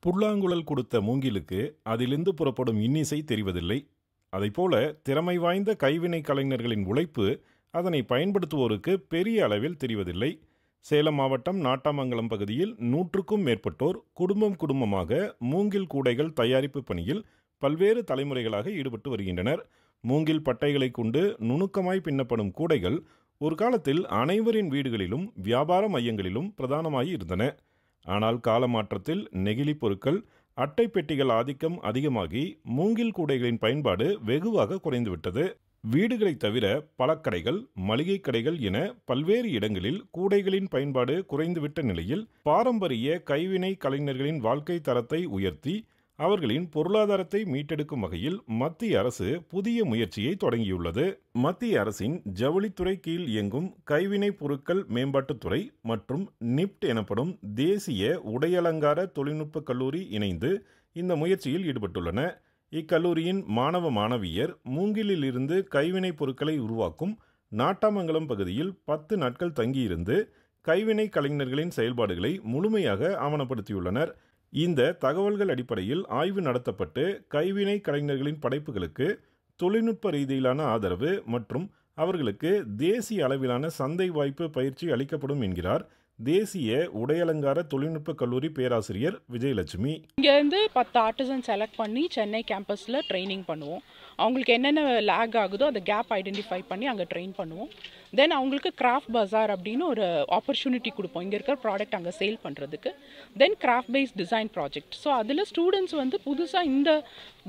புல்லாங்குழல் கொடுத்த மூங்கிலுக்கு அதிலிருந்து புறப்படும் இன்னிசை தெரிவதில்லை. அதைப்போல திறமை வாய்ந்த கைவினை கலைஞர்களின் உழைப்பு அதனை பயன்படுத்துவோருக்கு பெரிய அளவில் தெரிவதில்லை. சேலம் மாவட்டம் நாட்டாமங்கலம் பகுதியில் நூற்றுக்கும் மேற்பட்டோர் குடும்பம் குடும்பமாக மூங்கில் கூடைகள் தயாரிப்பு பணியில் பல்வேறு தலைமுறைகளாக ஈடுபட்டு வருகின்றனர். மூங்கில் பட்டைகளை கொண்டு நுணுக்கமாய் பின்னப்படும் கூடைகள் ஒரு காலத்தில் அனைவரின் வீடுகளிலும் வியாபார மையங்களிலும் பிரதானமாகி இருந்தன. ஆனால் காலமாற்றத்தில் நெகிழி பொருட்கள் அட்டை பெட்டிகள் ஆதிக்கம் அதிகமாகி மூங்கில் கூடைகளின் பயன்பாடு வெகுவாக குறைந்துவிட்டது. வீடுகளை தவிர பழக்கடைகள் மளிகை கடைகள் என பல்வேறு இடங்களில் கூடைகளின் பயன்பாடு குறைந்துவிட்ட நிலையில் பாரம்பரிய கைவினை கலைஞர்களின் வாழ்க்கை தரத்தை உயர்த்தி அவர்களின் பொருளாதாரத்தை மீட்டெடுக்கும் வகையில் மத்திய அரசு புதிய முயற்சியை தொடங்கியுள்ளது. மத்திய அரசின் ஜவுளித்துறை கீழ் இயங்கும் கைவினை பொருட்கள் மேம்பாட்டுத்துறை மற்றும் நிப்ட் எனப்படும் தேசிய உடையலங்கார தொழில்நுட்ப கல்லூரி இணைந்து இந்த முயற்சியில் ஈடுபட்டுள்ளன. இக்கல்லூரியின் மாணவ மாணவியர் மூங்கிலிலிருந்து கைவினைப் பொருட்களை உருவாக்கும் நாட்டாமங்கலம் பகுதியில் பத்து நாட்கள் தங்கியிருந்து கைவினை கலைஞர்களின் செயல்பாடுகளை முழுமையாக ஆவணப்படுத்தியுள்ளனர் இந்த தகவல்கள் அடிப்படையில் ஆய்வு நடத்தப்பட்டு கைவினை கலைஞர்களின் படைப்புகளுக்கு தொழில்நுட்ப ரீதியிலான ஆதரவு மற்றும் அவர்களுக்கு தேசிய அளவிலான சந்தை வாய்ப்பு பயிற்சி அளிக்கப்படும் என்கிறார் தேசிய உடையலங்கார தொழில்நுட்ப கல்லூரி பேராசிரியர் விஜயலட்சுமி. இங்கேருந்து பத்து ஆர்டிசன் செலக்ட் பண்ணி சென்னை கேம்பஸில் ட்ரைனிங் பண்ணுவோம். அவங்களுக்கு என்னென்ன லேக் ஆகுதோ அதை கேப் ஐடென்டிஃபை பண்ணி அங்கே ட்ரெயின் பண்ணுவோம். தென் அவங்களுக்கு கிராஃப்ட் பஜார் அப்படின்னு ஒரு ஆப்பர்ச்சுனிட்டி கொடுப்போம். இங்கே இருக்கிற ப்ராடக்ட் அங்கே சேல் பண்ணுறதுக்கு then craft based design project so அதில் ஸ்டூடெண்ட்ஸ் வந்து புதுசாக இந்த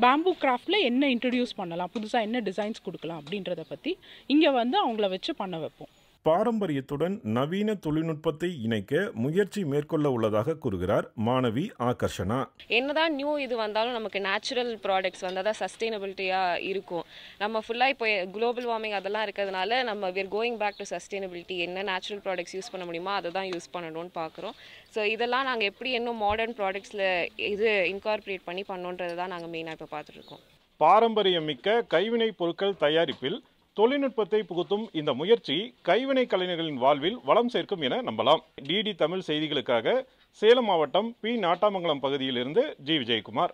பேம்பு கிராஃப்டில் என்ன இன்ட்ரடியூஸ் பண்ணலாம் புதுசாக என்ன டிசைன்ஸ் கொடுக்கலாம் அப்படின்றத பற்றி இங்கே வந்து அவங்கள வச்சு பண்ண வைப்போம். பாரம்பரியத்துடன் நவீன தொழில்நுட்பத்தை இணைக்க முயற்சி மேற்கொள்ள உள்ளதாக கூறுகிறார் மாணவி ஆகர்ஷனா. என்னதான் நியூ இது வந்தாலும் நமக்கு நேச்சுரல் ப்ராடக்ட்ஸ் வந்தால் தான் சஸ்டைனபிலிட்டியாக இருக்கும். நம்ம ஃபுல்லாக இப்போ குளோபல் வார்மிங் அதெல்லாம் இருக்கிறதுனால நம்ம we're going back to sustainability என்ன நேச்சுரல் ப்ராடக்ட்ஸ் யூஸ் பண்ண முடியுமோ அதை தான் யூஸ் பண்ணணும்னு பார்க்குறோம் ஸோ இதெல்லாம் நாங்கள் எப்படி இன்னும் மாடர்ன் ப்ராடக்ட்ஸில் இது இன்கார்பரேட் பண்ணி பண்ணோன்றதை தான் நாங்கள் மெயினாக இப்போ பார்த்துட்ருக்கோம் பாரம்பரியமிக்க கைவினை பொருட்கள் தயாரிப்பில் தொழில்நுட்பத்தை புகுத்தும் இந்த முயற்சி கைவினை கலைஞர்களின் வாழ்வில் வளம் சேர்க்கும் என நம்பலாம். டிடி தமிழ் செய்திகளுக்காக சேலம் மாவட்டம் பி நாட்டாமங்கலம் பகுதியிலிருந்து ஜி விஜயகுமார்.